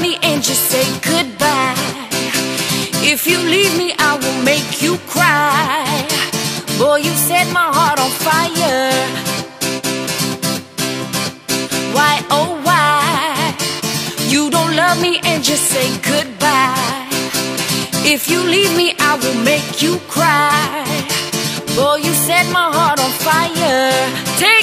me and just say goodbye. If you leave me I will make you cry. Boy, you set my heart on fire. Why, oh why? You don't love me and just say goodbye. If you leave me I will make you cry. Boy, you set my heart on fire. Take